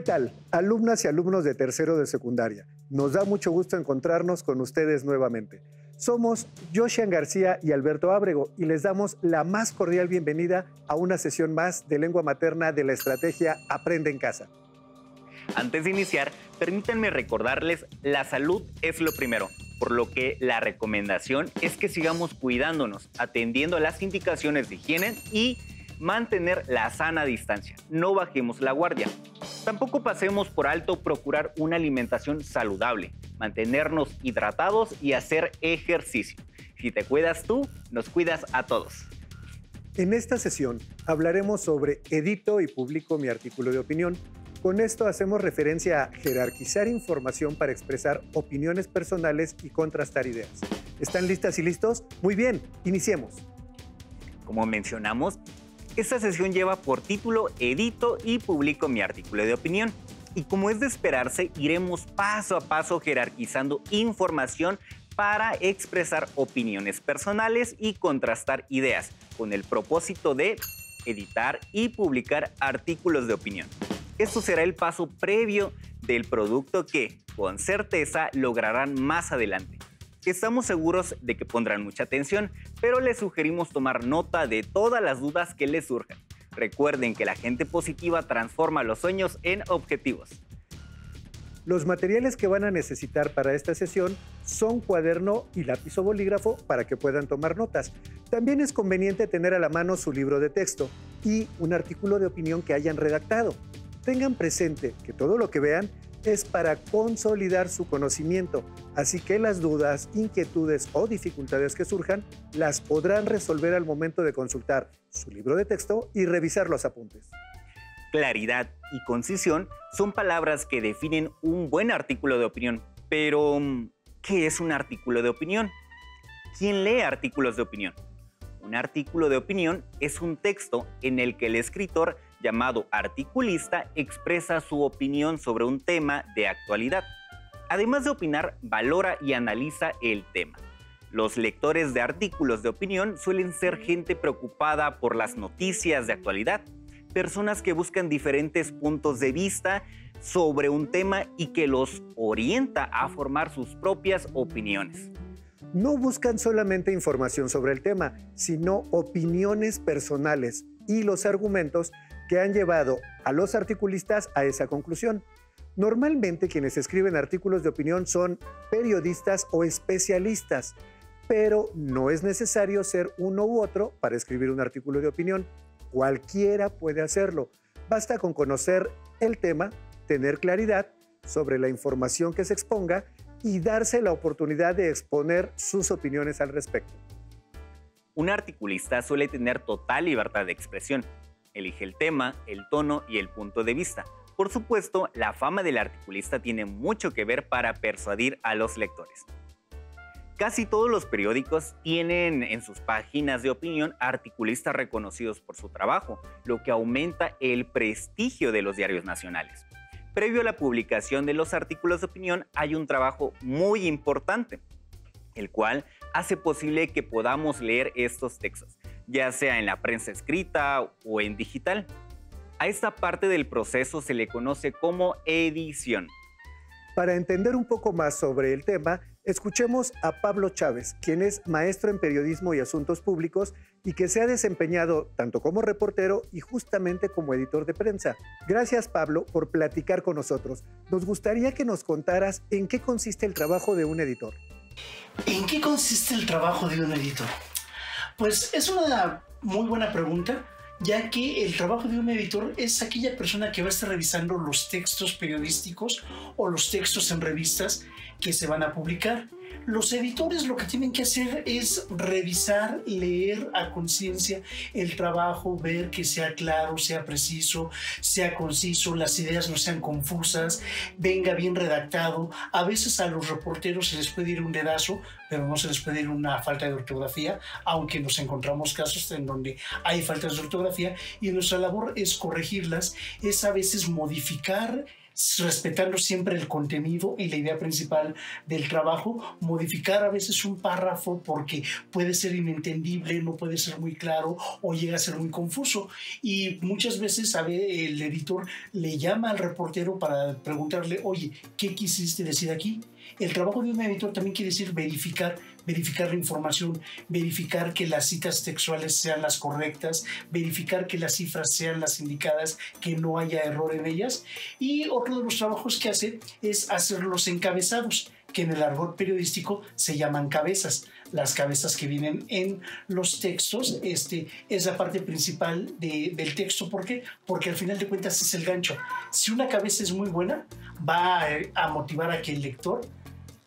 ¿Qué tal, alumnas y alumnos de tercero de secundaria? Nos da mucho gusto encontrarnos con ustedes nuevamente. Somos Joshian García y Alberto Ábrego y les damos la más cordial bienvenida a una sesión más de lengua materna de la estrategia Aprende en casa. Antes de iniciar, permítanme recordarles, la salud es lo primero, por lo que la recomendación es que sigamos cuidándonos, atendiendo las indicaciones de higiene y mantener la sana distancia. No bajemos la guardia. Tampoco pasemos por alto procurar una alimentación saludable, mantenernos hidratados y hacer ejercicio. Si te cuidas tú, nos cuidas a todos. En esta sesión hablaremos sobre edito y publico mi artículo de opinión. Con esto hacemos referencia a jerarquizar información para expresar opiniones personales y contrastar ideas. ¿Están listas y listos? Muy bien, iniciemos. Como mencionamos, esta sesión lleva por título Edito y publico mi artículo de opinión. Y como es de esperarse, iremos paso a paso jerarquizando información para expresar opiniones personales y contrastar ideas, con el propósito de editar y publicar artículos de opinión. Esto será el paso previo del producto que, con certeza, lograrán más adelante. Estamos seguros de que pondrán mucha atención, pero les sugerimos tomar nota de todas las dudas que les surjan. Recuerden que la gente positiva transforma los sueños en objetivos. Los materiales que van a necesitar para esta sesión son cuaderno y lápiz o bolígrafo para que puedan tomar notas. También es conveniente tener a la mano su libro de texto y un artículo de opinión que hayan redactado. Tengan presente que todo lo que vean es para consolidar su conocimiento, así que las dudas, inquietudes o dificultades que surjan las podrán resolver al momento de consultar su libro de texto y revisar los apuntes. Claridad y concisión son palabras que definen un buen artículo de opinión, pero ¿qué es un artículo de opinión? ¿Quién lee artículos de opinión? Un artículo de opinión es un texto en el que el escritor llamado articulista expresa su opinión sobre un tema de actualidad. Además de opinar, valora y analiza el tema. Los lectores de artículos de opinión suelen ser gente preocupada por las noticias de actualidad, personas que buscan diferentes puntos de vista sobre un tema y que los orienta a formar sus propias opiniones. No buscan solamente información sobre el tema, sino opiniones personales y los argumentos que han llevado a los articulistas a esa conclusión. Normalmente quienes escriben artículos de opinión son periodistas o especialistas, pero no es necesario ser uno u otro para escribir un artículo de opinión. Cualquiera puede hacerlo. Basta con conocer el tema, tener claridad sobre la información que se exponga y darse la oportunidad de exponer sus opiniones al respecto. Un articulista suele tener total libertad de expresión, Elige el tema, el tono y el punto de vista. Por supuesto, la fama del articulista tiene mucho que ver para persuadir a los lectores. Casi todos los periódicos tienen en sus páginas de opinión articulistas reconocidos por su trabajo, lo que aumenta el prestigio de los diarios nacionales. Previo a la publicación de los artículos de opinión hay un trabajo muy importante, el cual hace posible que podamos leer estos textos ya sea en la prensa escrita o en digital. A esta parte del proceso se le conoce como edición. Para entender un poco más sobre el tema, escuchemos a Pablo Chávez, quien es maestro en periodismo y asuntos públicos y que se ha desempeñado tanto como reportero y justamente como editor de prensa. Gracias Pablo por platicar con nosotros. Nos gustaría que nos contaras en qué consiste el trabajo de un editor. ¿En qué consiste el trabajo de un editor? Pues es una muy buena pregunta, ya que el trabajo de un editor es aquella persona que va a estar revisando los textos periodísticos o los textos en revistas que se van a publicar. Los editores lo que tienen que hacer es revisar, leer a conciencia el trabajo, ver que sea claro, sea preciso, sea conciso, las ideas no sean confusas, venga bien redactado. A veces a los reporteros se les puede ir un dedazo, pero no se les puede ir una falta de ortografía, aunque nos encontramos casos en donde hay faltas de ortografía y nuestra labor es corregirlas, es a veces modificar respetando siempre el contenido y la idea principal del trabajo, modificar a veces un párrafo porque puede ser inentendible, no puede ser muy claro o llega a ser muy confuso. Y muchas veces sabe, el editor le llama al reportero para preguntarle, oye, ¿qué quisiste decir aquí? El trabajo de un editor también quiere decir verificar, verificar la información, verificar que las citas textuales sean las correctas, verificar que las cifras sean las indicadas, que no haya error en ellas. Y otro de los trabajos que hace es hacer los encabezados que en el argot periodístico se llaman cabezas. Las cabezas que vienen en los textos este, es la parte principal del texto. ¿Por qué? Porque al final de cuentas es el gancho. Si una cabeza es muy buena, va a motivar a que el lector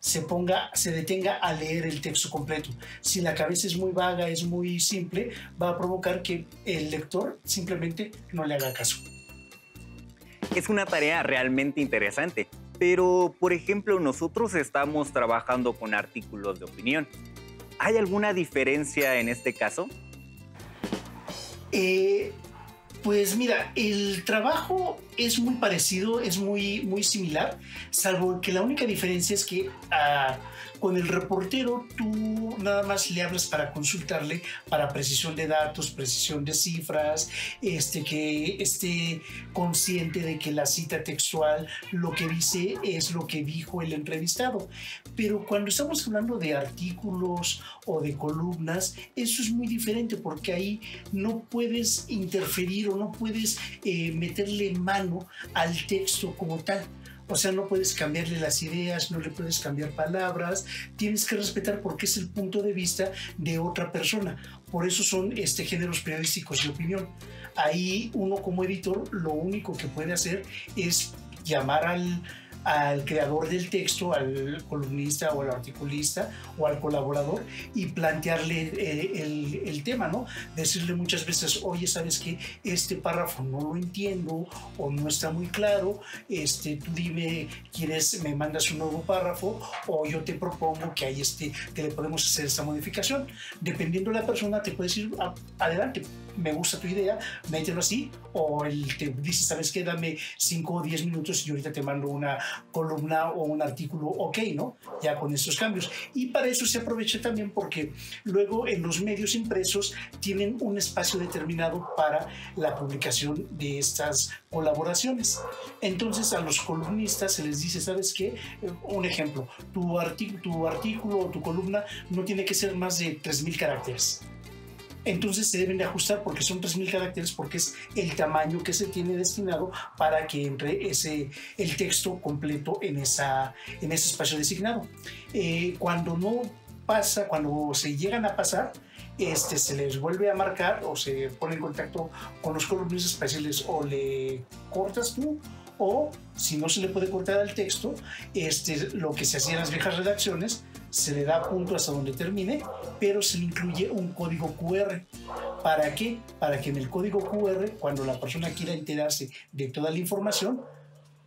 se ponga, se detenga a leer el texto completo. Si la cabeza es muy vaga, es muy simple, va a provocar que el lector simplemente no le haga caso. Es una tarea realmente interesante, pero por ejemplo nosotros estamos trabajando con artículos de opinión. ¿Hay alguna diferencia en este caso? Eh, pues mira, el trabajo es muy parecido, es muy, muy similar, salvo que la única diferencia es que ah, con el reportero tú nada más le hablas para consultarle para precisión de datos, precisión de cifras, este, que esté consciente de que la cita textual lo que dice es lo que dijo el entrevistado. Pero cuando estamos hablando de artículos o de columnas, eso es muy diferente porque ahí no puedes interferir o no puedes eh, meterle mano al texto como tal. O sea, no puedes cambiarle las ideas, no le puedes cambiar palabras, tienes que respetar porque es el punto de vista de otra persona. Por eso son este, géneros periodísticos de opinión. Ahí uno como editor lo único que puede hacer es llamar al, al creador del texto, al columnista o al articulista o al colaborador y plantearle eh, el, el, tema, ¿no? Decirle muchas veces, oye, ¿sabes qué? Este párrafo no lo entiendo o no está muy claro, este, tú dime, ¿quieres, me mandas un nuevo párrafo o yo te propongo que, hay este, que le podemos hacer esta modificación? Dependiendo de la persona, te puedes ir adelante, me gusta tu idea, mételo así, o él te dice, ¿sabes qué? Dame 5 o 10 minutos y ahorita te mando una columna o un artículo ok, ¿no? Ya con estos cambios. Y para eso se aprovecha también porque luego en los medios impresos tienen un espacio determinado para la publicación de estas colaboraciones. Entonces a los columnistas se les dice, ¿sabes qué? Un ejemplo, tu, tu artículo o tu columna no tiene que ser más de 3.000 caracteres entonces se deben de ajustar porque son 3.000 caracteres porque es el tamaño que se tiene destinado para que entre ese, el texto completo en, esa, en ese espacio designado. Eh, cuando no pasa, cuando se llegan a pasar, este, se les vuelve a marcar o se pone en contacto con los columnistas para o le cortas tú o si no se le puede cortar al texto, este, lo que se hacía en las viejas redacciones, se le da punto hasta donde termine, pero se le incluye un código QR. ¿Para qué? Para que en el código QR, cuando la persona quiera enterarse de toda la información,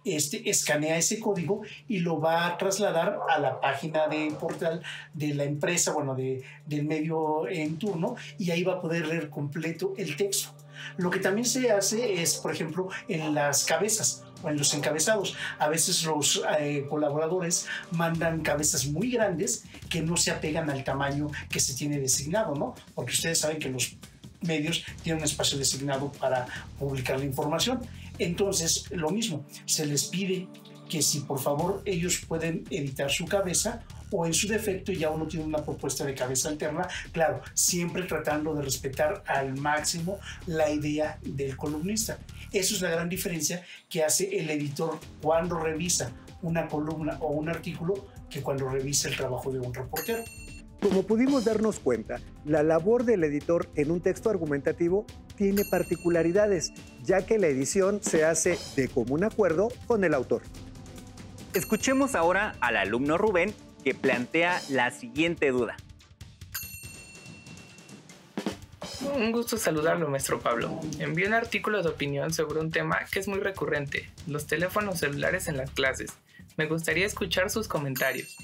este, escanea ese código y lo va a trasladar a la página de portal de la empresa, bueno, de, del medio en turno, y ahí va a poder leer completo el texto. Lo que también se hace es, por ejemplo, en las cabezas en los encabezados. A veces los eh, colaboradores mandan cabezas muy grandes que no se apegan al tamaño que se tiene designado, ¿no? Porque ustedes saben que los medios tienen un espacio designado para publicar la información. Entonces, lo mismo, se les pide que si por favor ellos pueden editar su cabeza o en su defecto ya uno tiene una propuesta de cabeza alterna, claro, siempre tratando de respetar al máximo la idea del columnista. Eso es la gran diferencia que hace el editor cuando revisa una columna o un artículo que cuando revisa el trabajo de un reportero. Como pudimos darnos cuenta, la labor del editor en un texto argumentativo tiene particularidades, ya que la edición se hace de común acuerdo con el autor. Escuchemos ahora al alumno Rubén que plantea la siguiente duda. Un gusto saludarlo, maestro Pablo. Envié un artículo de opinión sobre un tema que es muy recurrente, los teléfonos celulares en las clases. Me gustaría escuchar sus comentarios.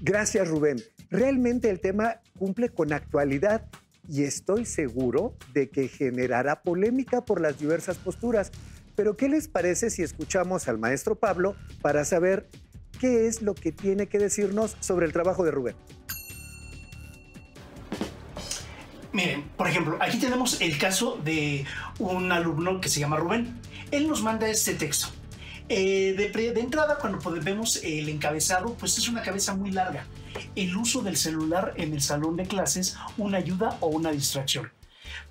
Gracias, Rubén. Realmente el tema cumple con actualidad y estoy seguro de que generará polémica por las diversas posturas, Pero ¿qué les parece si escuchamos al maestro Pablo para saber qué es lo que tiene que decirnos sobre el trabajo de Rubén? Miren, por ejemplo, aquí tenemos el caso de un alumno que se llama Rubén. Él nos manda este texto. Eh, de, entrada, cuando vemos el encabezado, pues es una cabeza muy larga. El uso del celular en el salón de clases, una ayuda o una distracción.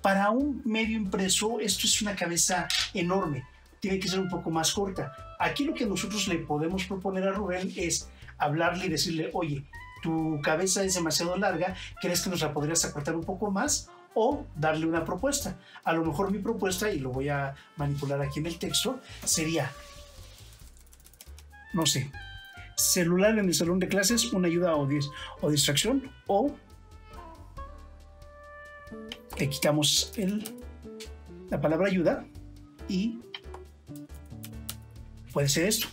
Para un medio impreso, esto es una cabeza enorme. Tiene que ser un poco más corta. Aquí lo que nosotros le podemos proponer a Rubén es hablarle y decirle, oye, tu cabeza es demasiado larga, ¿crees que nos la podrías acortar un poco más? O darle una propuesta. A lo mejor mi propuesta, y lo voy a manipular aquí en el texto, sería, no sé, celular en el salón de clases, una ayuda o, distracción, o le quitamos el, la palabra ayuda y puede ser esto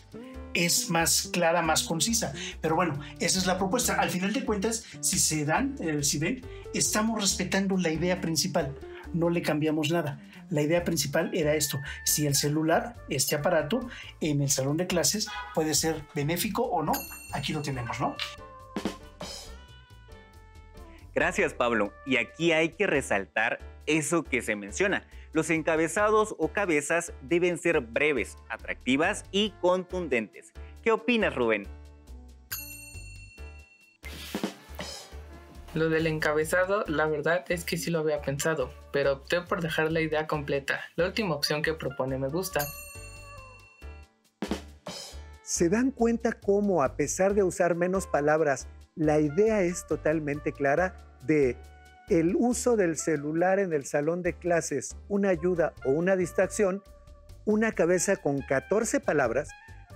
es más clara, más concisa. Pero bueno, esa es la propuesta. Al final de cuentas, si se dan, eh, si ven, estamos respetando la idea principal. No le cambiamos nada. La idea principal era esto. Si el celular, este aparato, en el salón de clases puede ser benéfico o no, aquí lo tenemos, ¿no? Gracias, Pablo. Y aquí hay que resaltar eso que se menciona los encabezados o cabezas deben ser breves, atractivas y contundentes. ¿Qué opinas, Rubén? Lo del encabezado, la verdad es que sí lo había pensado, pero opté por dejar la idea completa. La última opción que propone me gusta. ¿Se dan cuenta cómo, a pesar de usar menos palabras, la idea es totalmente clara de el uso del celular en el salón de clases, una ayuda o una distracción, una cabeza con 14 palabras,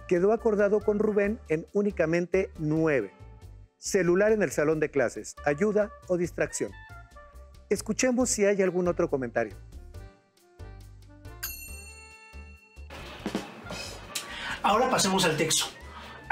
quedó acordado con Rubén en únicamente 9. Celular en el salón de clases, ayuda o distracción. Escuchemos si hay algún otro comentario. Ahora pasemos al texto.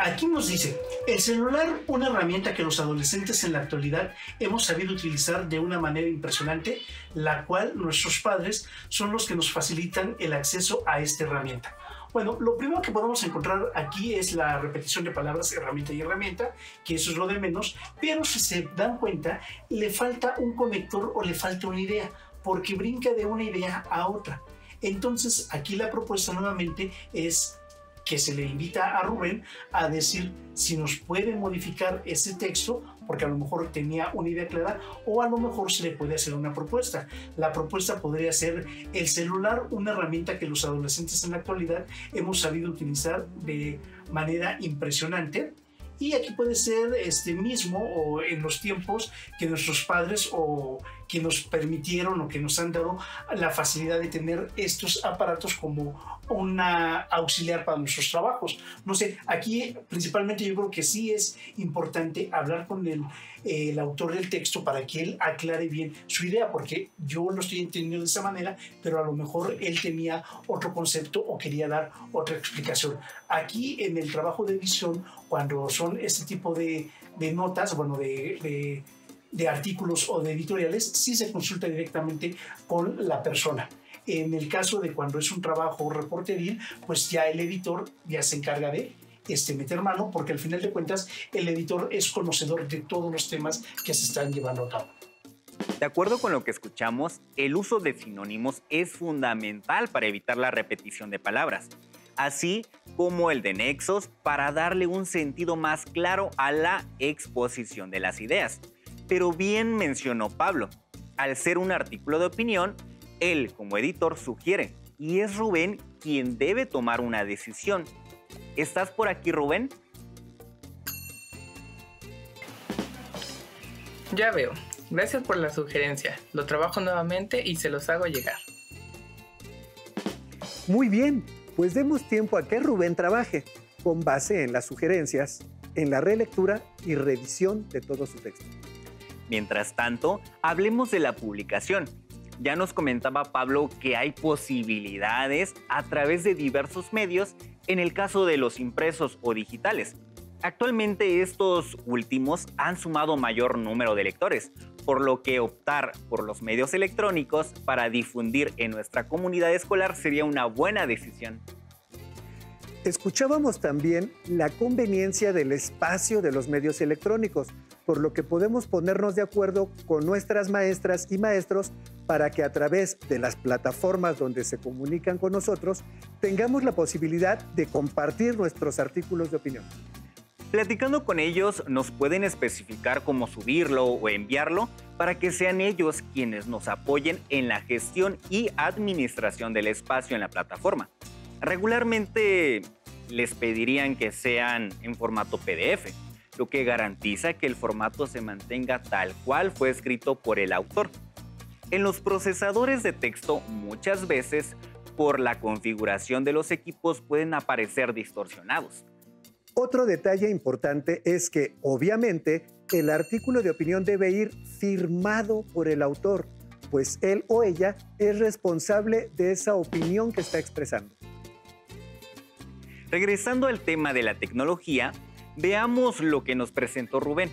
Aquí nos dice, el celular, una herramienta que los adolescentes en la actualidad hemos sabido utilizar de una manera impresionante, la cual nuestros padres son los que nos facilitan el acceso a esta herramienta. Bueno, lo primero que podemos encontrar aquí es la repetición de palabras herramienta y herramienta, que eso es lo de menos, pero si se dan cuenta, le falta un conector o le falta una idea, porque brinca de una idea a otra. Entonces, aquí la propuesta nuevamente es que se le invita a Rubén a decir si nos puede modificar ese texto, porque a lo mejor tenía una idea clara, o a lo mejor se le puede hacer una propuesta. La propuesta podría ser el celular, una herramienta que los adolescentes en la actualidad hemos sabido utilizar de manera impresionante. Y aquí puede ser este mismo o en los tiempos que nuestros padres o que nos permitieron o que nos han dado la facilidad de tener estos aparatos como una auxiliar para nuestros trabajos. No sé, aquí principalmente yo creo que sí es importante hablar con el, el autor del texto para que él aclare bien su idea, porque yo lo estoy entendiendo de esa manera, pero a lo mejor él tenía otro concepto o quería dar otra explicación. Aquí en el trabajo de edición, cuando son este tipo de, de notas, bueno, de, de de artículos o de editoriales, sí se consulta directamente con la persona. En el caso de cuando es un trabajo reporteril, pues ya el editor ya se encarga de este, meter mano, porque al final de cuentas el editor es conocedor de todos los temas que se están llevando a cabo. De acuerdo con lo que escuchamos, el uso de sinónimos es fundamental para evitar la repetición de palabras, así como el de nexos para darle un sentido más claro a la exposición de las ideas. Pero bien mencionó Pablo, al ser un artículo de opinión, él como editor sugiere, y es Rubén quien debe tomar una decisión. ¿Estás por aquí, Rubén? Ya veo. Gracias por la sugerencia. Lo trabajo nuevamente y se los hago llegar. Muy bien, pues demos tiempo a que Rubén trabaje con base en las sugerencias, en la relectura y revisión de todo su texto. Mientras tanto, hablemos de la publicación. Ya nos comentaba Pablo que hay posibilidades a través de diversos medios en el caso de los impresos o digitales. Actualmente estos últimos han sumado mayor número de lectores, por lo que optar por los medios electrónicos para difundir en nuestra comunidad escolar sería una buena decisión. Escuchábamos también la conveniencia del espacio de los medios electrónicos, por lo que podemos ponernos de acuerdo con nuestras maestras y maestros para que a través de las plataformas donde se comunican con nosotros tengamos la posibilidad de compartir nuestros artículos de opinión. Platicando con ellos nos pueden especificar cómo subirlo o enviarlo para que sean ellos quienes nos apoyen en la gestión y administración del espacio en la plataforma. Regularmente les pedirían que sean en formato PDF, lo que garantiza que el formato se mantenga tal cual fue escrito por el autor. En los procesadores de texto muchas veces por la configuración de los equipos pueden aparecer distorsionados. Otro detalle importante es que, obviamente, el artículo de opinión debe ir firmado por el autor, pues él o ella es responsable de esa opinión que está expresando. Regresando al tema de la tecnología, veamos lo que nos presentó Rubén.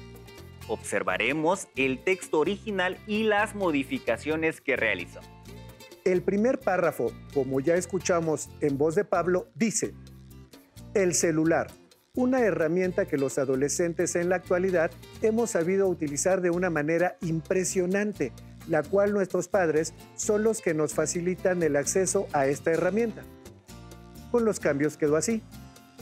Observaremos el texto original y las modificaciones que realizó. El primer párrafo, como ya escuchamos en voz de Pablo, dice, el celular una herramienta que los adolescentes en la actualidad hemos sabido utilizar de una manera impresionante, la cual nuestros padres son los que nos facilitan el acceso a esta herramienta. Con los cambios quedó así.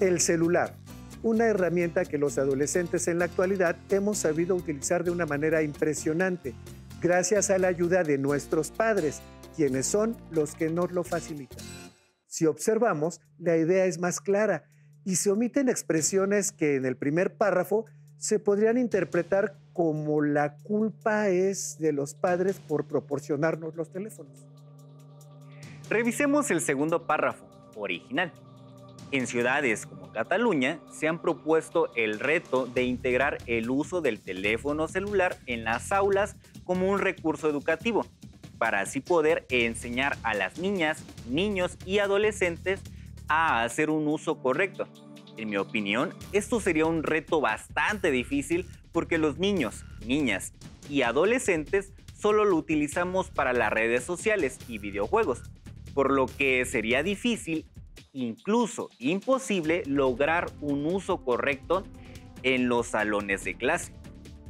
El celular, una herramienta que los adolescentes en la actualidad hemos sabido utilizar de una manera impresionante, gracias a la ayuda de nuestros padres, quienes son los que nos lo facilitan. Si observamos, la idea es más clara y se omiten expresiones que en el primer párrafo se podrían interpretar como la culpa es de los padres por proporcionarnos los teléfonos. Revisemos el segundo párrafo, original. En ciudades como Cataluña se han propuesto el reto de integrar el uso del teléfono celular en las aulas como un recurso educativo, para así poder enseñar a las niñas, niños y adolescentes a hacer un uso correcto. En mi opinión, esto sería un reto bastante difícil porque los niños, niñas y adolescentes solo lo utilizamos para las redes sociales y videojuegos, por lo que sería difícil, incluso imposible, lograr un uso correcto en los salones de clase.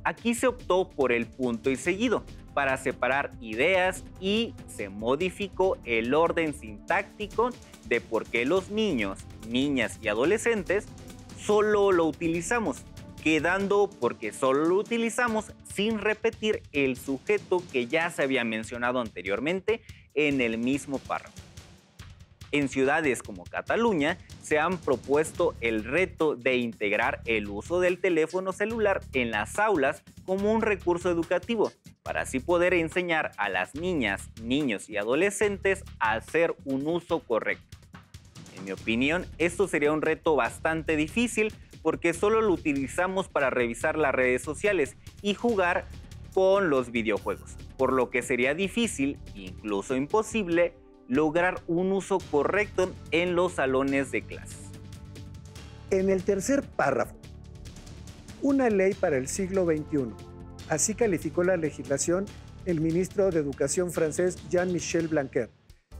Aquí se optó por el punto y seguido, para separar ideas y se modificó el orden sintáctico de por qué los niños, niñas y adolescentes solo lo utilizamos, quedando porque solo lo utilizamos sin repetir el sujeto que ya se había mencionado anteriormente en el mismo párrafo. En ciudades como Cataluña se han propuesto el reto de integrar el uso del teléfono celular en las aulas como un recurso educativo, para así poder enseñar a las niñas, niños y adolescentes a hacer un uso correcto. En mi opinión, esto sería un reto bastante difícil porque solo lo utilizamos para revisar las redes sociales y jugar con los videojuegos, por lo que sería difícil, incluso imposible, lograr un uso correcto en los salones de clases. En el tercer párrafo, una ley para el siglo XXI. Así calificó la legislación el ministro de Educación francés Jean-Michel Blanquer.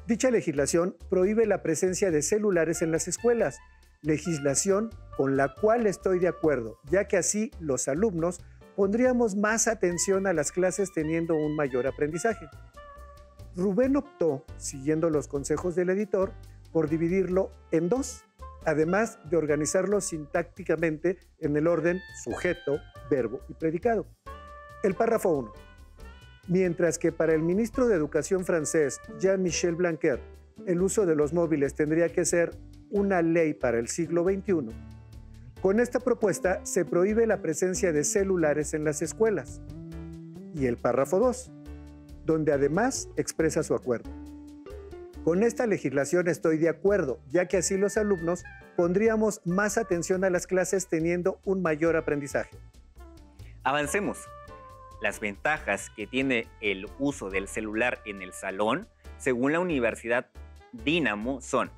Dicha legislación prohíbe la presencia de celulares en las escuelas, legislación con la cual estoy de acuerdo, ya que así los alumnos pondríamos más atención a las clases teniendo un mayor aprendizaje. Rubén optó, siguiendo los consejos del editor, por dividirlo en dos, además de organizarlo sintácticamente en el orden sujeto, verbo y predicado. El párrafo 1. Mientras que para el ministro de Educación francés, Jean-Michel Blanquer, el uso de los móviles tendría que ser una ley para el siglo XXI, con esta propuesta se prohíbe la presencia de celulares en las escuelas. Y el párrafo 2 donde además expresa su acuerdo. Con esta legislación estoy de acuerdo, ya que así los alumnos pondríamos más atención a las clases teniendo un mayor aprendizaje. Avancemos. Las ventajas que tiene el uso del celular en el salón, según la Universidad Dínamo, son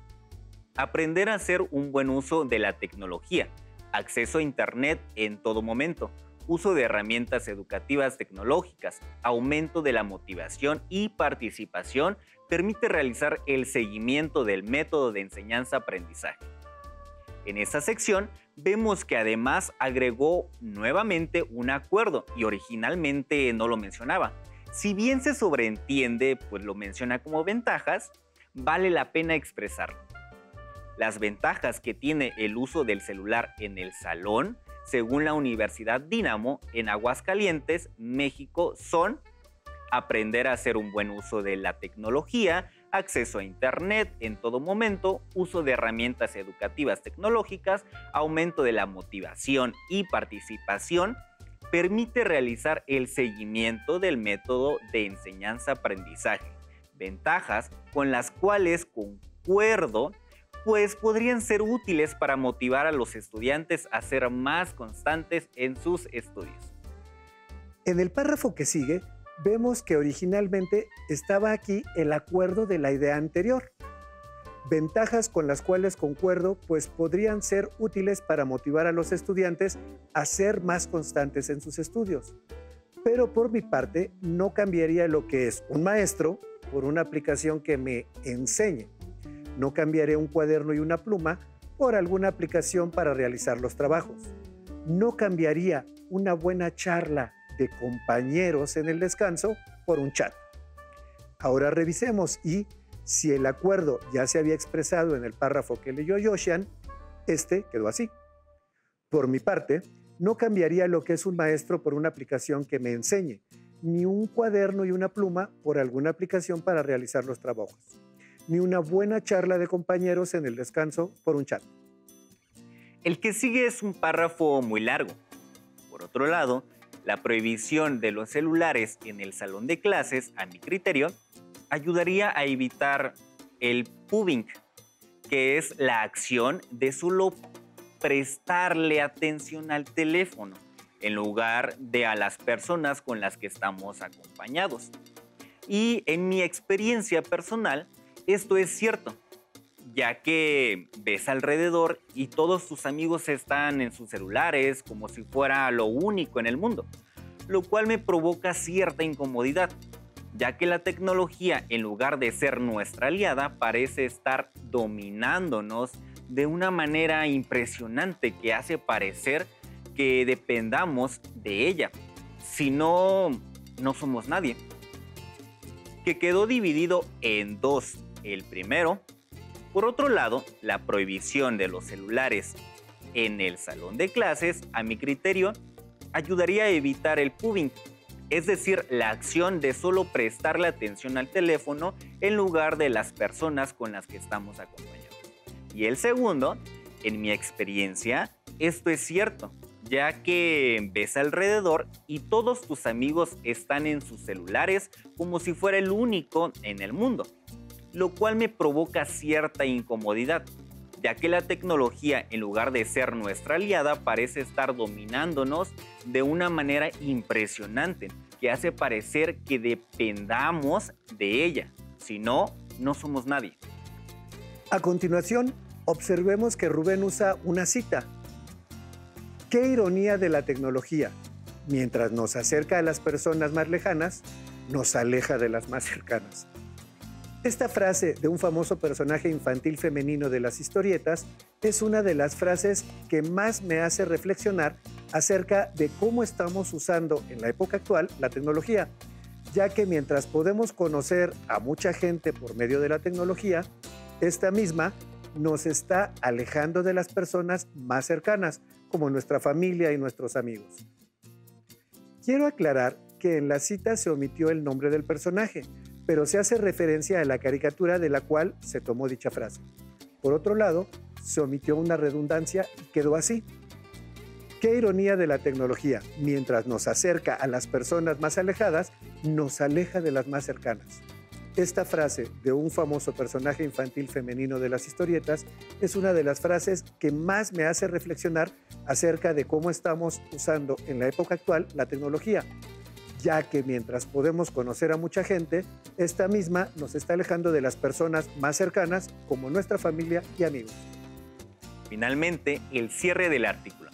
aprender a hacer un buen uso de la tecnología, acceso a Internet en todo momento, uso de herramientas educativas tecnológicas, aumento de la motivación y participación permite realizar el seguimiento del método de enseñanza-aprendizaje. En esta sección vemos que además agregó nuevamente un acuerdo y originalmente no lo mencionaba. Si bien se sobreentiende, pues lo menciona como ventajas, vale la pena expresarlo. Las ventajas que tiene el uso del celular en el salón, según la Universidad Dinamo en Aguascalientes, México, son aprender a hacer un buen uso de la tecnología, acceso a Internet en todo momento, uso de herramientas educativas tecnológicas, aumento de la motivación y participación, permite realizar el seguimiento del método de enseñanza-aprendizaje. Ventajas con las cuales concuerdo, pues podrían ser útiles para motivar a los estudiantes a ser más constantes en sus estudios. En el párrafo que sigue, vemos que originalmente estaba aquí el acuerdo de la idea anterior. Ventajas con las cuales concuerdo, pues podrían ser útiles para motivar a los estudiantes a ser más constantes en sus estudios. Pero por mi parte, no cambiaría lo que es un maestro por una aplicación que me enseñe. No cambiaré un cuaderno y una pluma por alguna aplicación para realizar los trabajos. No cambiaría una buena charla de compañeros en el descanso por un chat. Ahora revisemos y si el acuerdo ya se había expresado en el párrafo que leyó Yoshian, este quedó así. Por mi parte, no cambiaría lo que es un maestro por una aplicación que me enseñe, ni un cuaderno y una pluma por alguna aplicación para realizar los trabajos, ni una buena charla de compañeros en el descanso por un chat. El que sigue es un párrafo muy largo. Por otro lado, la prohibición de los celulares en el salón de clases, a mi criterio, ayudaría a evitar el pubbing, que es la acción de solo prestarle atención al teléfono en lugar de a las personas con las que estamos acompañados. Y en mi experiencia personal, esto es cierto, ya que ves alrededor y todos tus amigos están en sus celulares como si fuera lo único en el mundo, lo cual me provoca cierta incomodidad, ya que la tecnología en lugar de ser nuestra aliada parece estar dominándonos de una manera impresionante que hace parecer que dependamos de ella. Si no, no somos nadie. Que quedó dividido en dos. El primero, por otro lado, la prohibición de los celulares en el salón de clases, a mi criterio, ayudaría a evitar el pubbing, es decir, la acción de solo prestarle atención al teléfono en lugar de las personas con las que estamos acompañados. Y el segundo, en mi experiencia, esto es cierto, ya que ves alrededor y todos tus amigos están en sus celulares como si fuera el único en el mundo lo cual me provoca cierta incomodidad, ya que la tecnología, en lugar de ser nuestra aliada, parece estar dominándonos de una manera impresionante, que hace parecer que dependamos de ella. Si no, no somos nadie. A continuación, observemos que Rubén usa una cita. Qué ironía de la tecnología. Mientras nos acerca a las personas más lejanas, nos aleja de las más cercanas. Esta frase de un famoso personaje infantil femenino de las historietas es una de las frases que más me hace reflexionar acerca de cómo estamos usando en la época actual la tecnología, ya que mientras podemos conocer a mucha gente por medio de la tecnología, esta misma nos está alejando de las personas más cercanas, como nuestra familia y nuestros amigos. Quiero aclarar que en la cita se omitió el nombre del personaje, pero se hace referencia a la caricatura de la cual se tomó dicha frase. Por otro lado, se omitió una redundancia y quedó así. Qué ironía de la tecnología, mientras nos acerca a las personas más alejadas, nos aleja de las más cercanas. Esta frase de un famoso personaje infantil femenino de las historietas es una de las frases que más me hace reflexionar acerca de cómo estamos usando en la época actual la tecnología ya que mientras podemos conocer a mucha gente, esta misma nos está alejando de las personas más cercanas como nuestra familia y amigos. Finalmente, el cierre del artículo.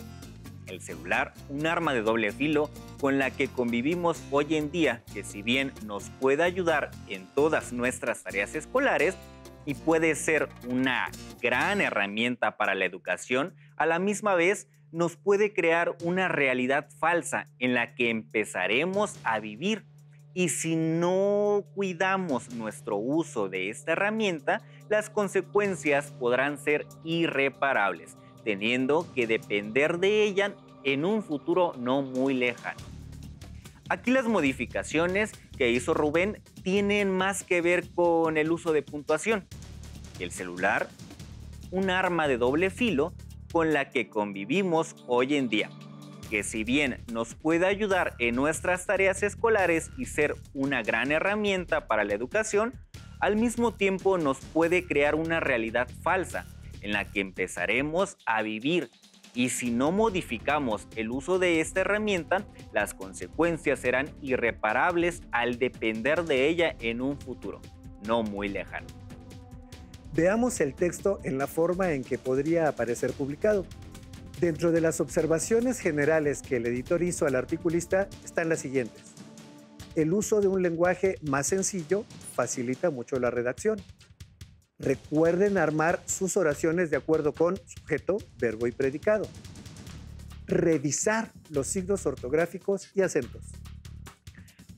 El celular, un arma de doble filo con la que convivimos hoy en día, que si bien nos puede ayudar en todas nuestras tareas escolares y puede ser una gran herramienta para la educación, a la misma vez nos puede crear una realidad falsa en la que empezaremos a vivir. Y si no cuidamos nuestro uso de esta herramienta, las consecuencias podrán ser irreparables, teniendo que depender de ella en un futuro no muy lejano. Aquí las modificaciones que hizo Rubén tienen más que ver con el uso de puntuación. El celular, un arma de doble filo con la que convivimos hoy en día, que si bien nos puede ayudar en nuestras tareas escolares y ser una gran herramienta para la educación, al mismo tiempo nos puede crear una realidad falsa en la que empezaremos a vivir y si no modificamos el uso de esta herramienta, las consecuencias serán irreparables al depender de ella en un futuro, no muy lejano. Veamos el texto en la forma en que podría aparecer publicado. Dentro de las observaciones generales que el editor hizo al articulista están las siguientes. El uso de un lenguaje más sencillo facilita mucho la redacción. Recuerden armar sus oraciones de acuerdo con sujeto, verbo y predicado. Revisar los signos ortográficos y acentos.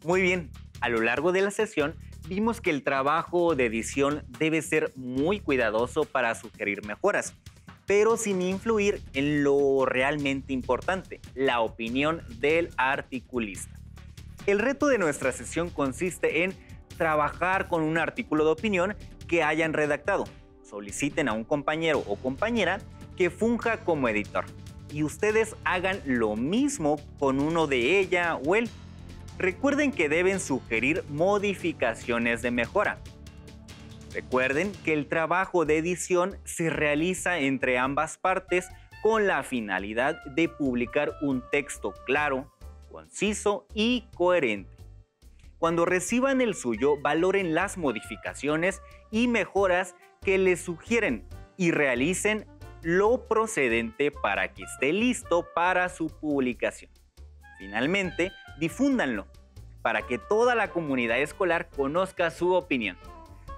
Muy bien, a lo largo de la sesión vimos que el trabajo de edición debe ser muy cuidadoso para sugerir mejoras, pero sin influir en lo realmente importante, la opinión del articulista. El reto de nuestra sesión consiste en trabajar con un artículo de opinión que hayan redactado. Soliciten a un compañero o compañera que funja como editor y ustedes hagan lo mismo con uno de ella o él. Recuerden que deben sugerir modificaciones de mejora. Recuerden que el trabajo de edición se realiza entre ambas partes con la finalidad de publicar un texto claro, conciso y coherente. Cuando reciban el suyo, valoren las modificaciones y mejoras que les sugieren y realicen lo procedente para que esté listo para su publicación. Finalmente, difúndanlo para que toda la comunidad escolar conozca su opinión.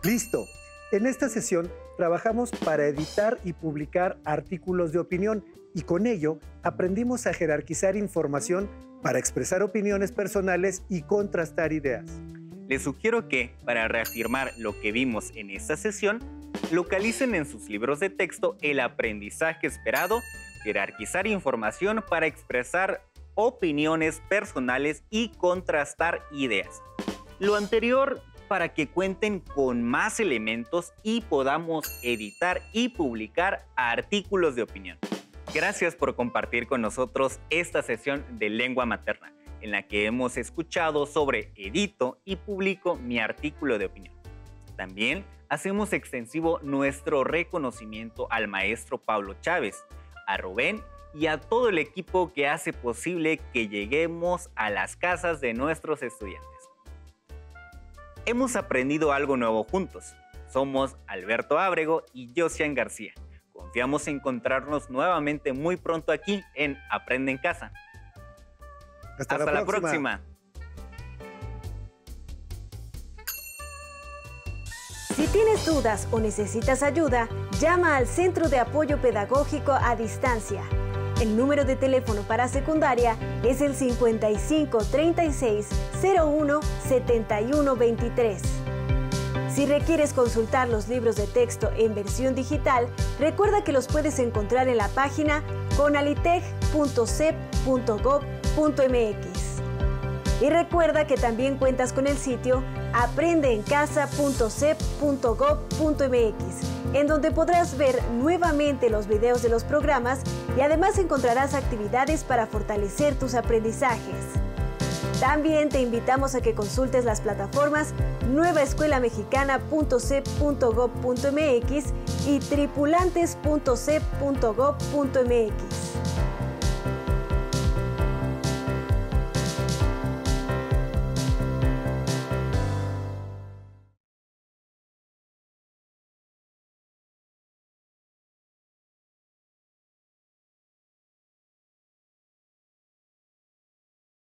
Listo. En esta sesión trabajamos para editar y publicar artículos de opinión y con ello aprendimos a jerarquizar información para expresar opiniones personales y contrastar ideas. Les sugiero que, para reafirmar lo que vimos en esta sesión, localicen en sus libros de texto el aprendizaje esperado, jerarquizar información para expresar opiniones personales y contrastar ideas. Lo anterior para que cuenten con más elementos y podamos editar y publicar artículos de opinión. Gracias por compartir con nosotros esta sesión de lengua materna, en la que hemos escuchado sobre edito y publico mi artículo de opinión. También hacemos extensivo nuestro reconocimiento al maestro Pablo Chávez, a Rubén y a todo el equipo que hace posible que lleguemos a las casas de nuestros estudiantes. Hemos aprendido algo nuevo juntos. Somos Alberto Ábrego y Josian García. Confiamos en encontrarnos nuevamente muy pronto aquí en Aprende en Casa. Hasta, la, próxima. Si tienes dudas o necesitas ayuda, llama al Centro de Apoyo Pedagógico a Distancia el número de teléfono para secundaria es el 55 36 01 71 23. Si requieres consultar los libros de texto en versión digital, recuerda que los puedes encontrar en la página conalitech.cep.gov.mx. Y recuerda que también cuentas con el sitio aprendeencasa.cep.gov.mx en donde podrás ver nuevamente los videos de los programas y además encontrarás actividades para fortalecer tus aprendizajes. También te invitamos a que consultes las plataformas nuevaescuelamexicana.cep.gov.mx y tripulantes.cep.gov.mx.